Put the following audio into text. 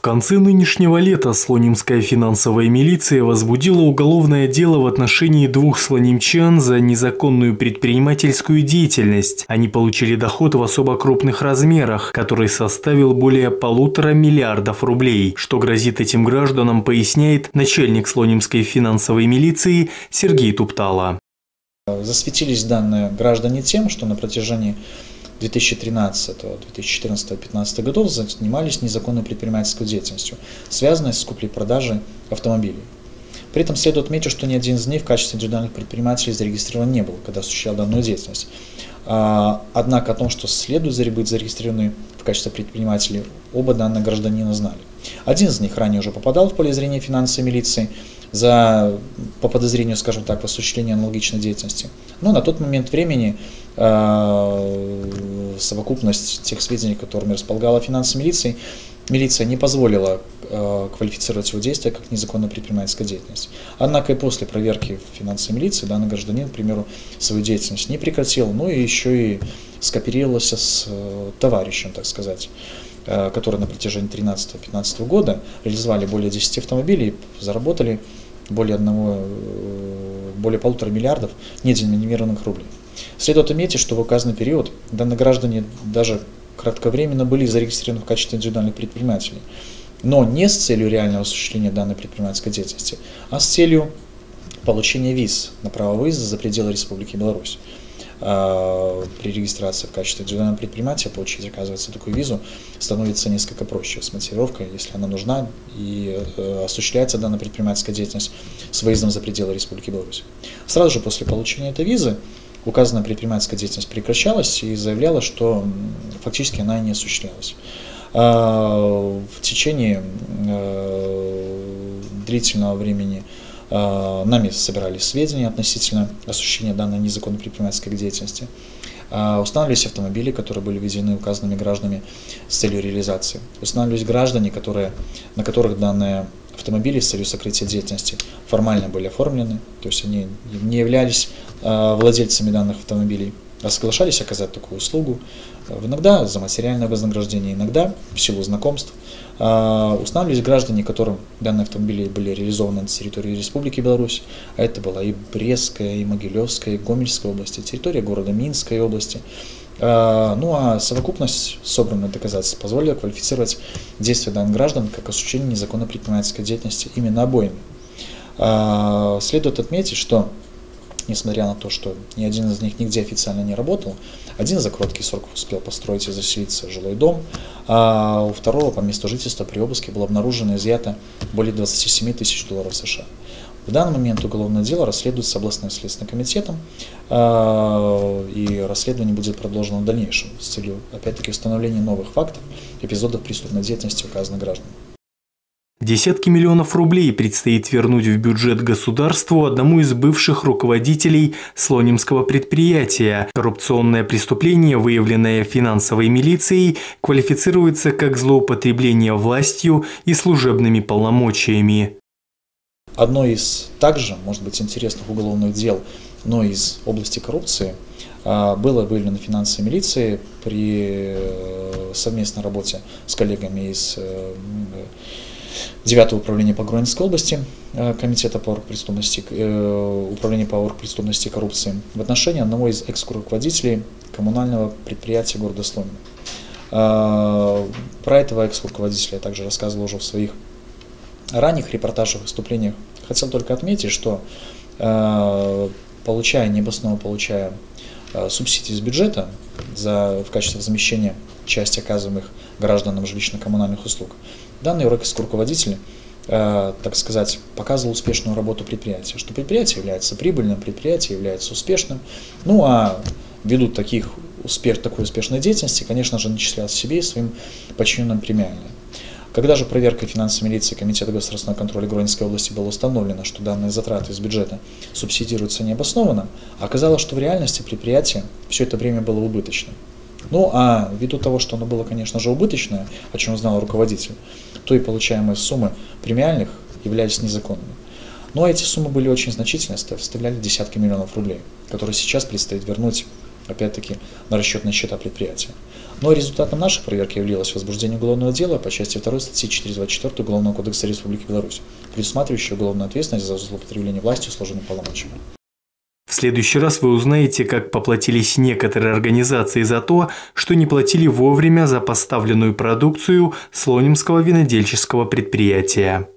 В конце нынешнего лета слонимская финансовая милиция возбудила уголовное дело в отношении двух слонимчан за незаконную предпринимательскую деятельность. Они получили доход в особо крупных размерах, который составил более полутора миллиардов рублей. Что грозит этим гражданам, поясняет начальник слонимской финансовой милиции Сергей Туптала. Засветились данные граждане тем, что на протяжении 2013, 2014, 2015 годов занимались незаконной предпринимательской деятельностью, связанной с куплей-продажей автомобилей. При этом следует отметить, что ни один из них в качестве индивидуальных предпринимателей зарегистрирован не был, когда осуществлял данную деятельность. А, однако о том, что следует быть зарегистрированы в качестве предпринимателей, оба данных гражданина знали. Один из них ранее уже попадал в поле зрения финансовой милиции за, по подозрению, скажем так, в осуществлении аналогичной деятельности. Но на тот момент времени э, совокупность тех сведений, которыми располагала финансовая милиция, милиция не позволила э, квалифицировать его действия как незаконная предпринимательская деятельность. Однако и после проверки финансовой милиции данный гражданин, к примеру, свою деятельность не прекратил, но и еще и скооперировался с э, товарищем, так сказать, э, который на протяжении 2013-2015 года реализовали более 10 автомобилей, заработали более одного, э, более полутора миллиардов неденоминированных рублей. Следует отметить, что в указанный период данные граждане даже кратковременно были зарегистрированы в качестве индивидуальных предпринимателей, но не с целью реального осуществления данной предпринимательской деятельности, а с целью получения виз на право выезда за пределы Республики Беларусь. А, при регистрации в качестве индивидуального предпринимателя получить, оказывается, такую визу становится несколько проще с мотивировкой, если она нужна, и э, осуществляется данная предпринимательская деятельность с выездом за пределы Республики Беларусь. Сразу же после получения этой визы указанная предпринимательская деятельность прекращалась и заявляла, что фактически она не осуществлялась. А, в течение э, длительного времени а, нами собирались сведения относительно осуществления данной незаконной предпринимательской деятельности. А, устанавливались автомобили, которые были введены указанными гражданами с целью реализации. Устанавливались граждане, которые, на которых данные автомобили с целью сокрытия деятельности формально были оформлены, то есть они не являлись а, владельцами данных автомобилей, а соглашались оказать такую услугу, иногда за материальное вознаграждение, иногда в силу знакомств – а, устанавливались граждане, которым данные автомобили были реализованы на территории Республики Беларусь, а это была и Брестская, и Могилевская, и Гомельская области, территория города Минской области. А, ну а совокупность собранных доказательств позволила квалифицировать действия данных граждан как осуществление незаконной предпринимательской деятельности именно обоими. А, следует отметить, что несмотря на то, что ни один из них нигде официально не работал. Один за короткий срок успел построить и заселиться в жилой дом, а у второго по месту жительства при обыске было обнаружено и изъято более 27 тысяч долларов США. В данный момент уголовное дело расследуется областным следственным комитетом, а, и расследование будет продолжено в дальнейшем с целью, опять-таки, установления новых фактов, эпизодов преступной деятельности указанных граждан. Десятки миллионов рублей предстоит вернуть в бюджет государству одному из бывших руководителей слонимского предприятия. Коррупционное преступление, выявленное финансовой милицией, квалифицируется как злоупотребление властью и служебными полномочиями. Одно из также, может быть, интересных уголовных дел, но из области коррупции, а, было выявлено финансовой милиции при э, совместной работе с коллегами из э, 9 управления по Гронинской области э, Комитета по оргпреступности, э, Управления по оргпреступности и коррупции в отношении одного из экс-руководителей коммунального предприятия города Сломина. Э, про этого экс-руководителя я также рассказывал уже в своих ранних репортажах, выступлениях. Хотел только отметить, что получая, необоснованно получая субсидии из бюджета за, в качестве возмещения части оказываемых гражданам жилищно-коммунальных услуг, Данный уральский руководитель, э, так сказать, показывал успешную работу предприятия, что предприятие является прибыльным, предприятие является успешным. Ну а ввиду таких успех, такой успешной деятельности, конечно же, начислял себе и своим подчиненным премиальные. Когда же проверкой финансовой милиции Комитета государственного контроля Гронинской области было установлено, что данные затраты из бюджета субсидируются необоснованно, оказалось, что в реальности предприятие все это время было убыточным. Ну а ввиду того, что оно было, конечно же, убыточное, о чем знал руководитель, то и получаемые суммы премиальных являлись незаконными. Но эти суммы были очень значительные, составляли десятки миллионов рублей, которые сейчас предстоит вернуть опять-таки, на расчетные счета предприятия. Но результатом нашей проверки явилось возбуждение уголовного дела по части 2 статьи 424 Уголовного кодекса Республики Беларусь, предусматривающей уголовную ответственность за злоупотребление властью сложенным полномочиями. В следующий раз вы узнаете, как поплатились некоторые организации за то, что не платили вовремя за поставленную продукцию Слонимского винодельческого предприятия.